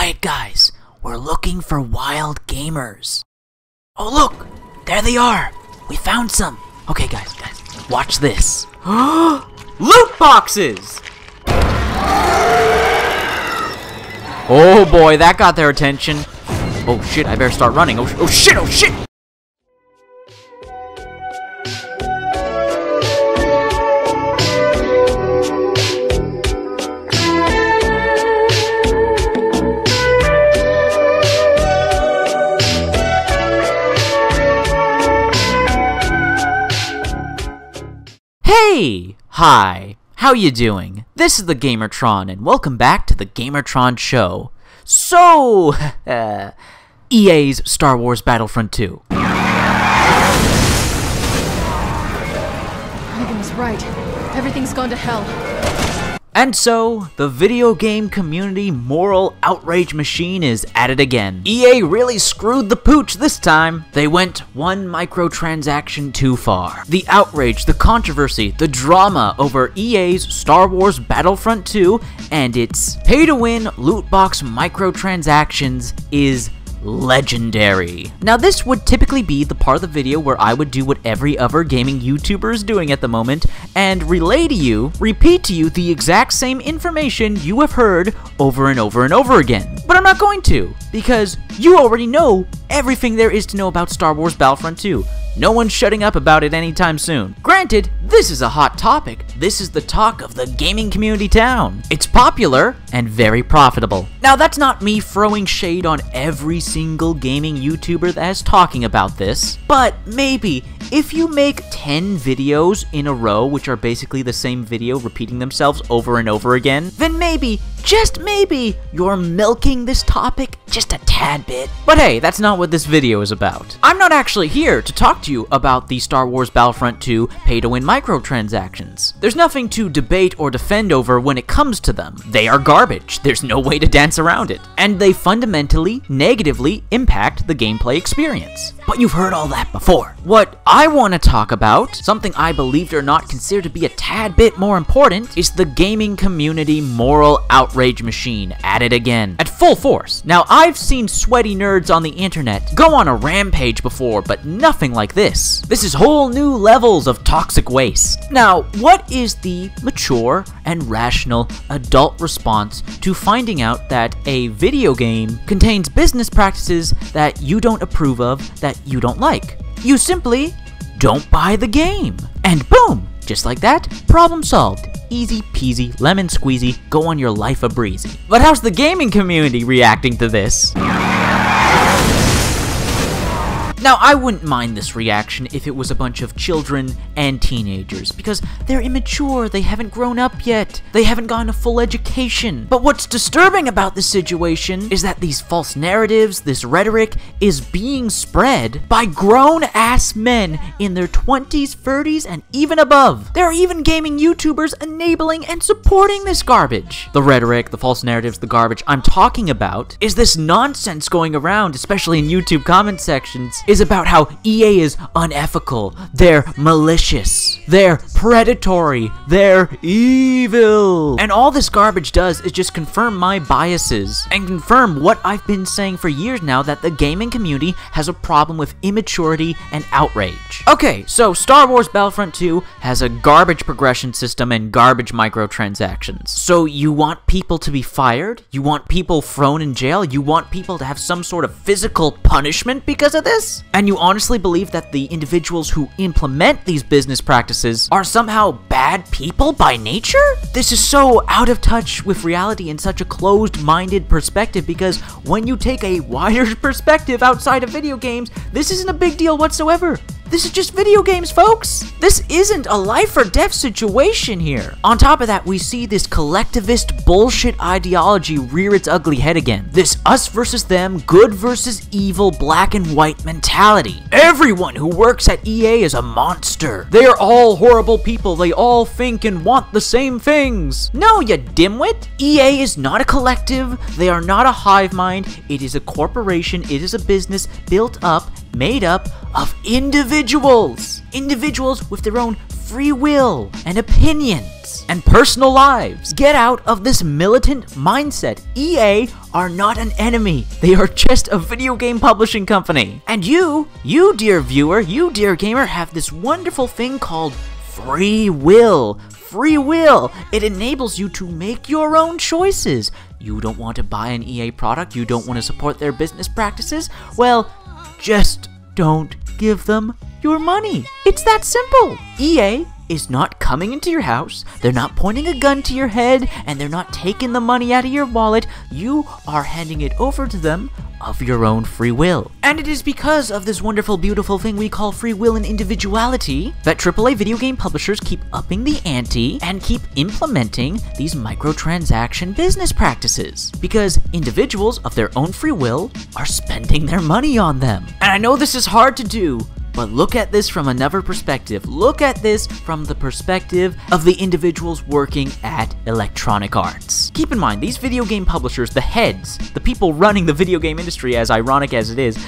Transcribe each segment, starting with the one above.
Quiet, guys. We're looking for wild gamers. Oh, look! There they are! We found some! Okay, guys, guys, watch this. Loot boxes! Oh boy, that got their attention. Oh shit, I better start running. Oh, oh shit, oh shit! Hi! How you doing? This is the Gamertron, and welcome back to the Gamertron Show. So, EA's Star Wars Battlefront 2. Megan was right. Everything's gone to hell. And so, the video game community moral outrage machine is at it again. EA really screwed the pooch this time. They went one microtransaction too far. The outrage, the controversy, the drama over EA's Star Wars Battlefront 2 and its pay-to-win loot box microtransactions is legendary. Now this would typically be the part of the video where I would do what every other gaming YouTuber is doing at the moment and relay to you, repeat to you the exact same information you have heard over and over and over again. But I'm not going to, because you already know everything there is to know about Star Wars Battlefront 2. No one's shutting up about it anytime soon. Granted, this is a hot topic. This is the talk of the gaming community town. It's popular and very profitable. Now, that's not me throwing shade on every single gaming YouTuber that is talking about this, but maybe if you make 10 videos in a row, which are basically the same video repeating themselves over and over again, then maybe, just maybe, you're milking this topic just a tad bit. But hey, that's not what this video is about. I'm not actually here to talk to you about the Star Wars Battlefront 2 pay-to-win microtransactions. There's nothing to debate or defend over when it comes to them. They are garbage. There's no way to dance around it. And they fundamentally, negatively impact the gameplay experience. But you've heard all that before. What I want to talk about, something I believed or not consider to be a tad bit more important, is the gaming community moral outrage machine at it again, at full force. Now, I've seen sweaty nerds on the internet go on a rampage before, but nothing like this. This is whole new levels of toxic waste. Now, what is the mature and rational adult response to finding out that a video game contains business practices that you don't approve of, that you don't like? You simply don't buy the game. And boom, just like that, problem solved. Easy peasy, lemon squeezy, go on your life a breezy. But how's the gaming community reacting to this? Now, I wouldn't mind this reaction if it was a bunch of children and teenagers, because they're immature, they haven't grown up yet, they haven't gotten a full education. But what's disturbing about this situation is that these false narratives, this rhetoric, is being spread by grown-ass men in their 20s, 30s, and even above. There are even gaming YouTubers enabling and supporting this garbage. The rhetoric, the false narratives, the garbage I'm talking about is this nonsense going around, especially in YouTube comment sections, is about how EA is unethical, they're malicious, they're predatory, they're evil. And all this garbage does is just confirm my biases and confirm what I've been saying for years now that the gaming community has a problem with immaturity and outrage. Okay, so Star Wars Battlefront 2 has a garbage progression system and garbage microtransactions. So you want people to be fired? You want people thrown in jail? You want people to have some sort of physical punishment because of this? And you honestly believe that the individuals who implement these business practices are somehow bad people by nature? This is so out of touch with reality in such a closed-minded perspective because when you take a wider perspective outside of video games, this isn't a big deal whatsoever. This is just video games, folks. This isn't a life or death situation here. On top of that, we see this collectivist bullshit ideology rear its ugly head again. This us versus them, good versus evil, black and white mentality. Everyone who works at EA is a monster. They are all horrible people. They all think and want the same things. No, you dimwit. EA is not a collective. They are not a hive mind. It is a corporation. It is a business built up, made up of individuals. Individuals with their own free will and opinions and personal lives. Get out of this militant mindset. EA are not an enemy. They are just a video game publishing company. And you, you dear viewer, you dear gamer, have this wonderful thing called free will. Free will. It enables you to make your own choices. You don't want to buy an EA product, you don't want to support their business practices? Well, just don't give them your money. It's that simple. EA is not coming into your house, they're not pointing a gun to your head, and they're not taking the money out of your wallet. You are handing it over to them of your own free will. And it is because of this wonderful, beautiful thing we call free will and individuality that AAA video game publishers keep upping the ante and keep implementing these microtransaction business practices. Because individuals of their own free will are spending their money on them. And I know this is hard to do, but look at this from another perspective. Look at this from the perspective of the individuals working at Electronic Arts. Keep in mind, these video game publishers, the heads, the people running the video game industry, as ironic as it is,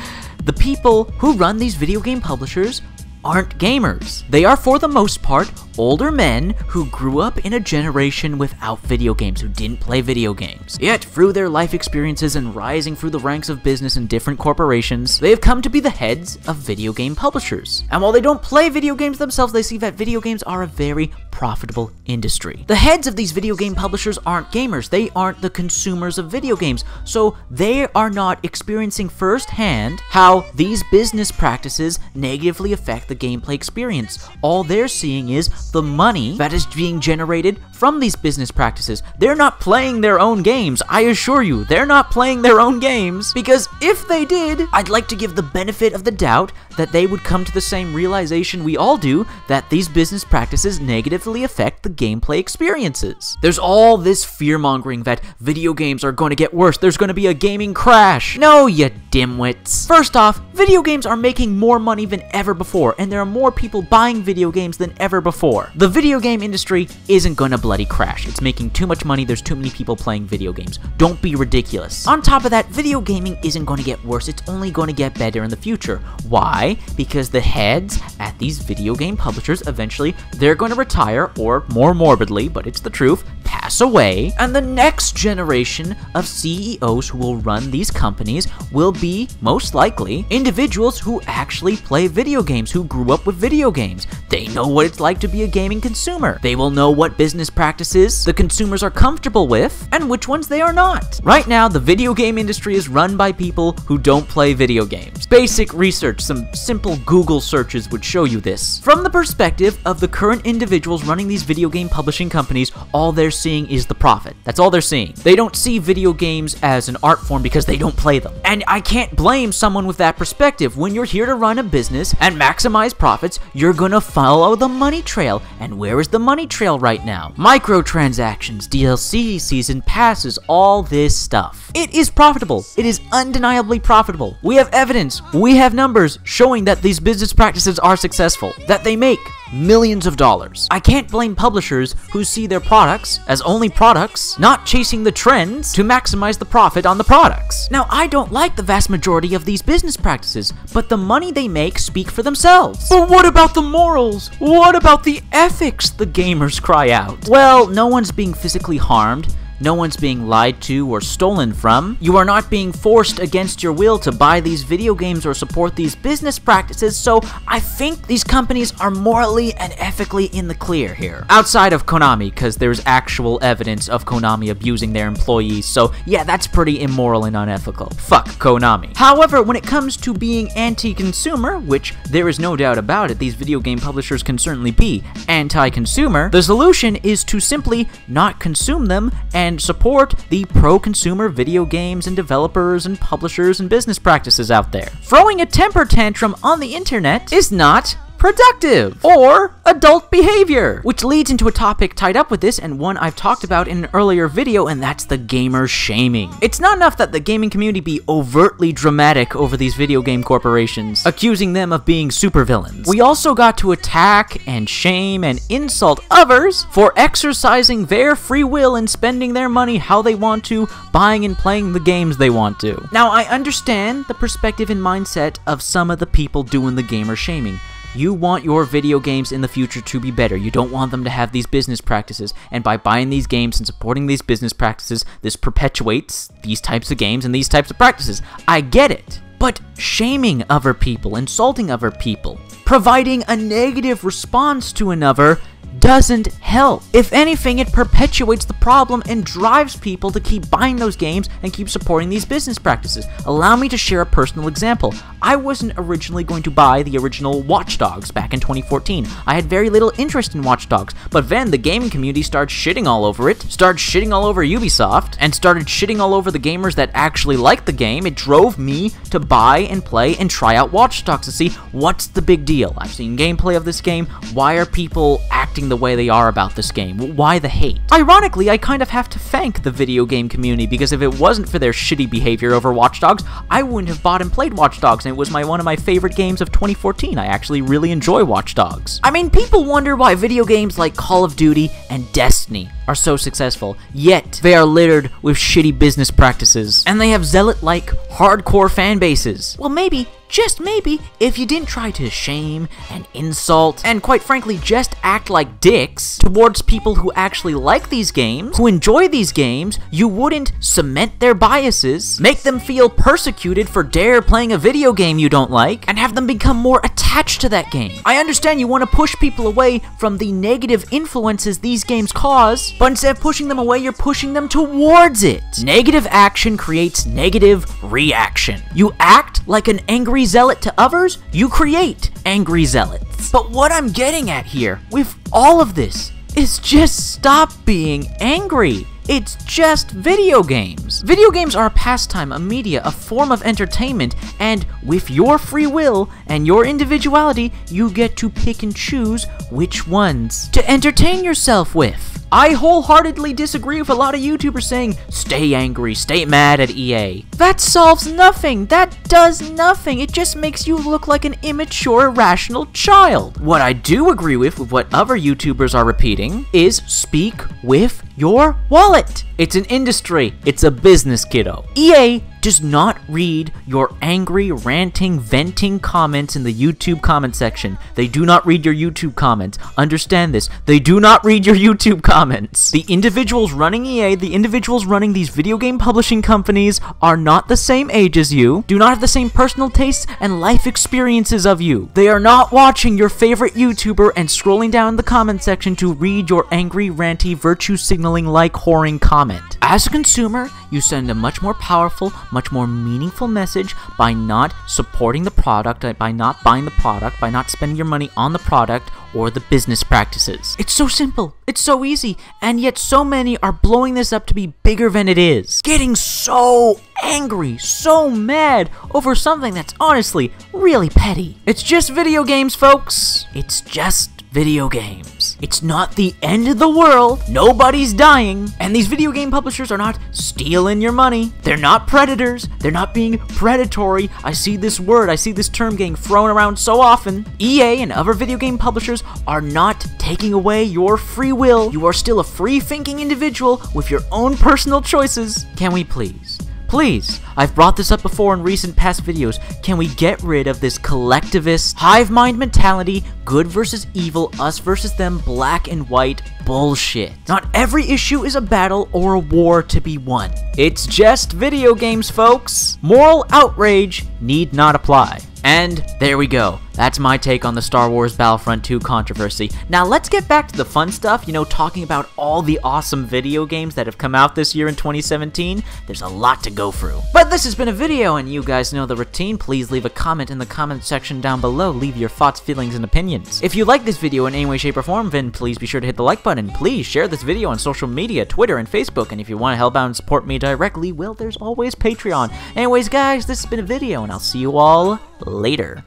the people who run these video game publishers aren't gamers. They are, for the most part, older men who grew up in a generation without video games, who didn't play video games. Yet, through their life experiences and rising through the ranks of business in different corporations, they have come to be the heads of video game publishers. And while they don't play video games themselves, they see that video games are a very profitable industry. The heads of these video game publishers aren't gamers, they aren't the consumers of video games, so they are not experiencing firsthand how these business practices negatively affect the gameplay experience. All they're seeing is the money that is being generated from these business practices. They're not playing their own games, I assure you, they're not playing their own games, because if they did, I'd like to give the benefit of the doubt that they would come to the same realization we all do that these business practices negatively affect the gameplay experiences. There's all this fear mongering that video games are going to get worse, there's going to be a gaming crash. No, you dimwits. First off, video games are making more money than ever before, and there are more people buying video games than ever before. The video game industry isn't going to bloody crash. It's making too much money, there's too many people playing video games. Don't be ridiculous. On top of that, video gaming isn't going to get worse, it's only going to get better in the future. Why? Because the heads at these video game publishers eventually they're going to retire or more morbidly, but it's the truth, pass away, and the next generation of CEOs who will run these companies will be most likely individuals who actually play video games, who grew up with video games. They know what it's like to be a gaming consumer. They will know what business practices the consumers are comfortable with and which ones they are not. Right now, the video game industry is run by people who don't play video games. Basic research, some simple Google searches would show you this. From the perspective of the current individuals running these video game publishing companies, all they're seeing is the profit. That's all they're seeing. They don't see video games as an art form because they don't play them. And I can't blame someone with that perspective. When you're here to run a business and maximize profits, you're gonna follow the money trail. And where is the money trail right now? Microtransactions, DLC, season passes, all this stuff. It is profitable. It is undeniably profitable. We have evidence, we have numbers showing that these business practices are successful, that they make millions of dollars. I can't blame publishers who see their products as only products, not chasing the trends to maximize the profit on the products. Now, I don't like the vast majority of these business practices, but the money they make speak for themselves. But what about the morals? What about the ethics? The gamers cry out. Well, no one's being physically harmed. No one's being lied to or stolen from. You are not being forced against your will to buy these video games or support these business practices, so I think these companies are morally and ethically in the clear here. Outside of Konami, because there's actual evidence of Konami abusing their employees, so yeah, that's pretty immoral and unethical. Fuck Konami. However, when it comes to being anti-consumer, which there is no doubt about it, these video game publishers can certainly be anti-consumer, the solution is to simply not consume them and support the pro-consumer video games and developers and publishers and business practices out there. Throwing a temper tantrum on the internet is not productive or adult behavior, which leads into a topic tied up with this and one I've talked about in an earlier video, and that's the gamer shaming. It's not enough that the gaming community be overtly dramatic over these video game corporations, accusing them of being supervillains. We also got to attack and shame and insult others for exercising their free will and spending their money how they want to, buying and playing the games they want to. Now, I understand the perspective and mindset of some of the people doing the gamer shaming. You want your video games in the future to be better. You don't want them to have these business practices. And by buying these games and supporting these business practices, this perpetuates these types of games and these types of practices. I get it. But shaming other people, insulting other people, providing a negative response to another doesn't help. If anything, it perpetuates the problem and drives people to keep buying those games and keep supporting these business practices. Allow me to share a personal example. I wasn't originally going to buy the original Watch Dogs back in 2014. I had very little interest in Watch Dogs, but then the gaming community started shitting all over it, started shitting all over Ubisoft, and started shitting all over the gamers that actually liked the game. It drove me to buy and play and try out Watch Dogs to see what's the big deal. I've seen gameplay of this game. Why are people acting the way they are about this game? Why the hate? Ironically, I kind of have to thank the video game community because if it wasn't for their shitty behavior over Watch Dogs, I wouldn't have bought and played Watch Dogs, and it was my one of my favorite games of 2014. I actually really enjoy Watch Dogs. I mean, people wonder why video games like Call of Duty and Destiny are so successful, yet they are littered with shitty business practices, and they have zealot-like hardcore fan bases. Well, maybe just maybe, if you didn't try to shame and insult, and quite frankly, just act like dicks towards people who actually like these games, who enjoy these games, you wouldn't cement their biases, make them feel persecuted for dare playing a video game you don't like, and have them become more attached to that game. I understand you want to push people away from the negative influences these games cause, but instead of pushing them away, you're pushing them towards it. Negative action creates negative reaction. You act like an angry zealot to others, you create angry zealots. But what I'm getting at here, with all of this, is just stop being angry. It's just video games. Video games are a pastime, a media, a form of entertainment, and with your free will and your individuality, you get to pick and choose which ones to entertain yourself with. I wholeheartedly disagree with a lot of YouTubers saying, stay angry, stay mad at EA. That solves nothing. That does nothing. It just makes you look like an immature, irrational child. What I do agree with, with what other YouTubers are repeating, is speak with your wallet. It's an industry. It's a business, kiddo. EA does not read your angry, ranting, venting comments in the YouTube comment section. They do not read your YouTube comments. Understand this. They do not read your YouTube comments. The individuals running EA, the individuals running these video game publishing companies are not the same age as you, do not have the same personal tastes and life experiences of you. They are not watching your favorite YouTuber and scrolling down the comment section to read your angry, ranty, virtue signaling like whoring comment. As a consumer, you send a much more powerful, much more meaningful message by not supporting the product, uh, by not buying the product, by not spending your money on the product or the business practices. It's so simple, it's so easy, and yet so many are blowing this up to be bigger than it is. Getting so angry, so mad over something that's honestly really petty. It's just video games, folks. It's just video games. It's not the end of the world, nobody's dying, and these video game publishers are not stealing your money. They're not predators, they're not being predatory. I see this word, I see this term getting thrown around so often. EA and other video game publishers are not taking away your free will. You are still a free thinking individual with your own personal choices. Can we please? Please, I've brought this up before in recent past videos, can we get rid of this collectivist, hive mind mentality, good versus evil, us versus them, black and white bullshit. Not every issue is a battle or a war to be won. It's just video games, folks. Moral outrage need not apply. And there we go. That's my take on the Star Wars Battlefront 2 controversy. Now let's get back to the fun stuff, you know, talking about all the awesome video games that have come out this year in 2017. There's a lot to go through. But this has been a video, and you guys know the routine. Please leave a comment in the comment section down below. Leave your thoughts, feelings, and opinions. If you like this video in any way, shape, or form, then please be sure to hit the like button. Please share this video on social media, Twitter, and Facebook. And if you want to help out and support me directly, well, there's always Patreon. Anyways, guys, this has been a video, and I'll see you all later.